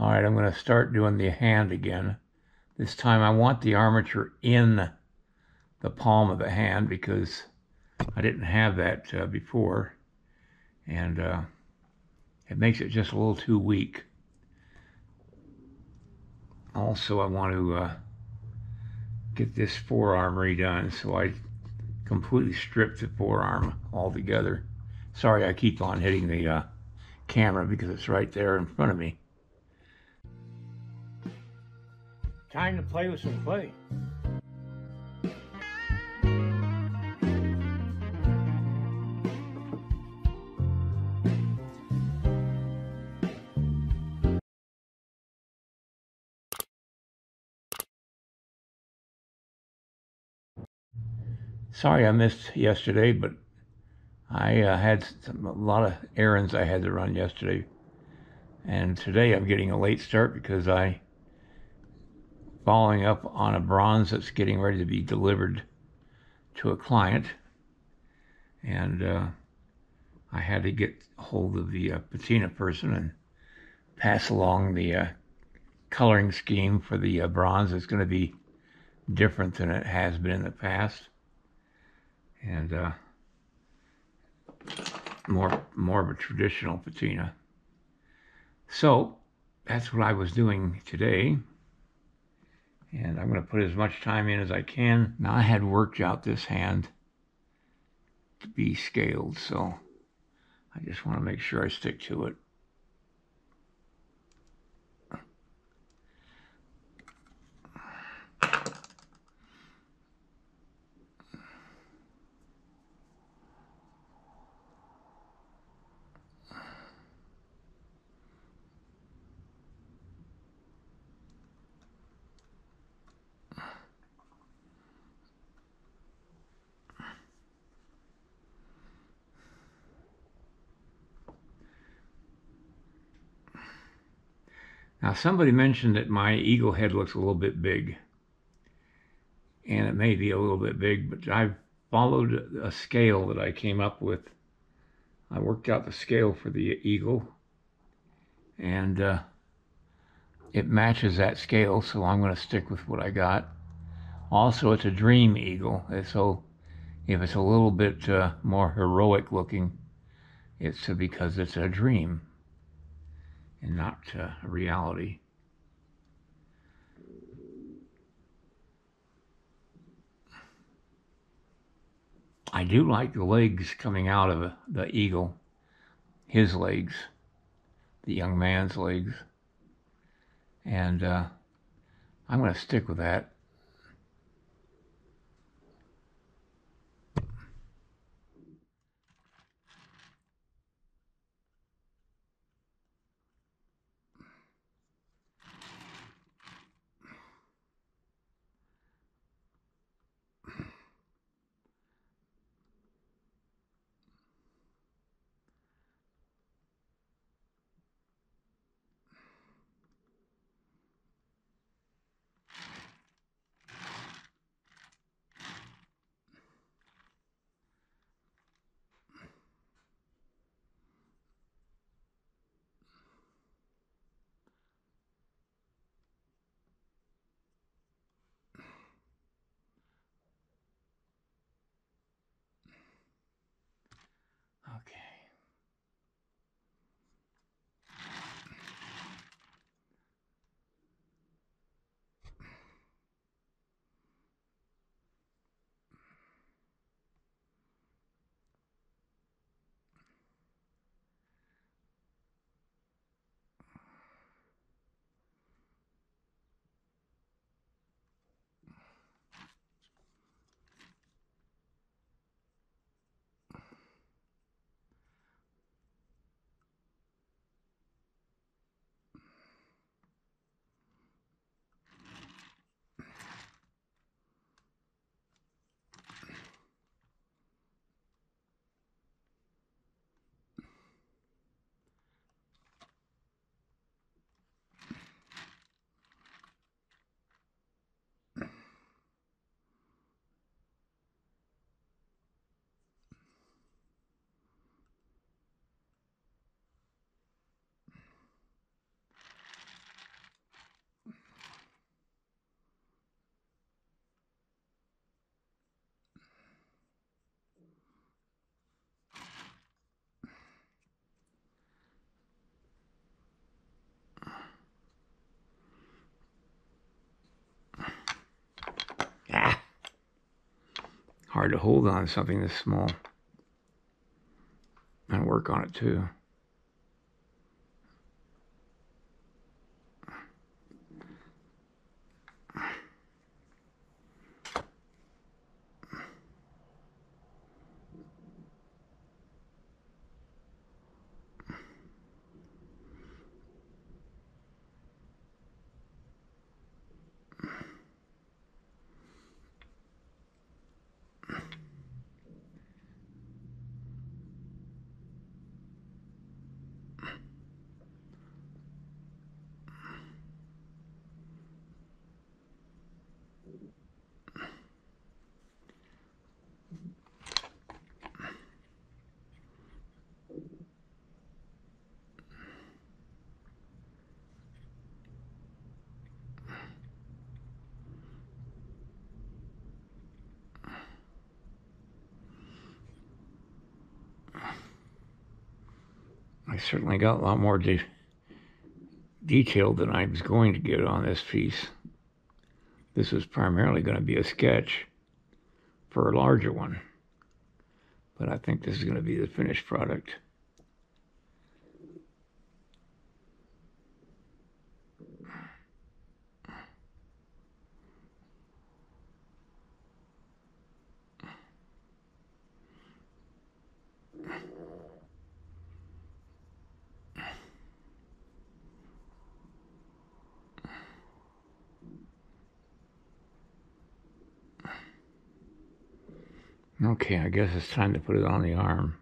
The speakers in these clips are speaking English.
All right, I'm going to start doing the hand again. This time I want the armature in the palm of the hand because I didn't have that uh, before. And uh, it makes it just a little too weak. Also, I want to uh, get this forearm redone, so I completely stripped the forearm altogether. Sorry, I keep on hitting the uh, camera because it's right there in front of me. Time to play with some clay. Sorry I missed yesterday, but I uh, had some, a lot of errands I had to run yesterday. And today I'm getting a late start because I following up on a bronze that's getting ready to be delivered to a client. And uh, I had to get hold of the uh, patina person and pass along the uh, coloring scheme for the uh, bronze. It's going to be different than it has been in the past. And uh, more more of a traditional patina. So that's what I was doing today and I'm going to put as much time in as I can. Now I had worked out this hand to be scaled, so I just want to make sure I stick to it. Now, somebody mentioned that my eagle head looks a little bit big. And it may be a little bit big, but I've followed a scale that I came up with. I worked out the scale for the eagle, and uh, it matches that scale, so I'm going to stick with what I got. Also, it's a dream eagle, so if it's a little bit uh, more heroic looking, it's because it's a dream and not uh, reality. I do like the legs coming out of the eagle, his legs, the young man's legs. And uh, I'm going to stick with that. Hard to hold on something this small and work on it too. I certainly got a lot more de detail than I was going to get on this piece. This was primarily going to be a sketch for a larger one, but I think this is going to be the finished product. Okay, I guess it's time to put it on the arm.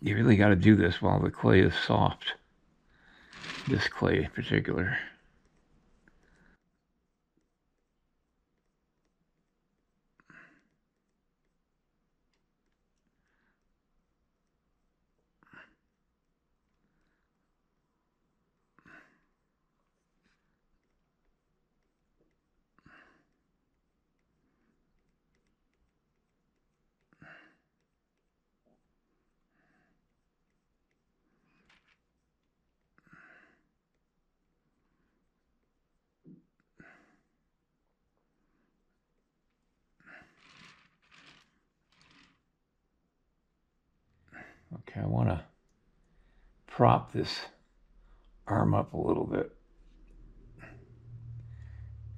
You really got to do this while the clay is soft. This clay in particular. Okay, I want to prop this arm up a little bit.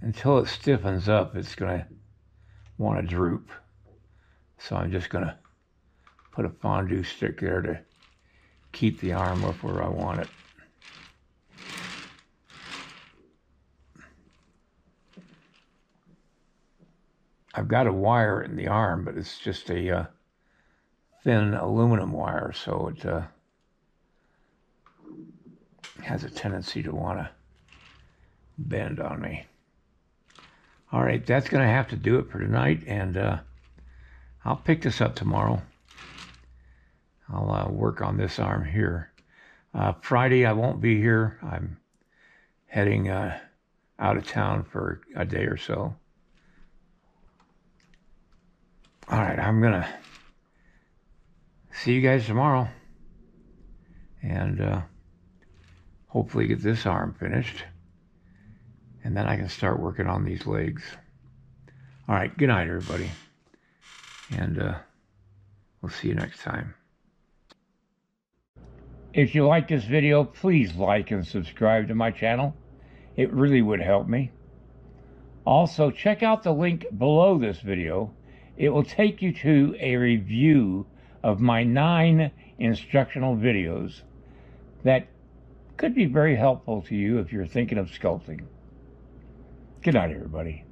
Until it stiffens up, it's going to want to droop. So I'm just going to put a fondue stick there to keep the arm up where I want it. I've got a wire in the arm, but it's just a uh, thin aluminum wire, so it uh, has a tendency to want to bend on me. All right, that's going to have to do it for tonight, and uh, I'll pick this up tomorrow. I'll uh, work on this arm here. Uh, Friday, I won't be here. I'm heading uh, out of town for a day or so. All right, I'm going to see you guys tomorrow. And uh, hopefully get this arm finished. And then I can start working on these legs. All right, good night, everybody. And uh, we'll see you next time. If you like this video, please like and subscribe to my channel. It really would help me. Also, check out the link below this video. It will take you to a review of my nine instructional videos that could be very helpful to you if you're thinking of sculpting. Good night, everybody.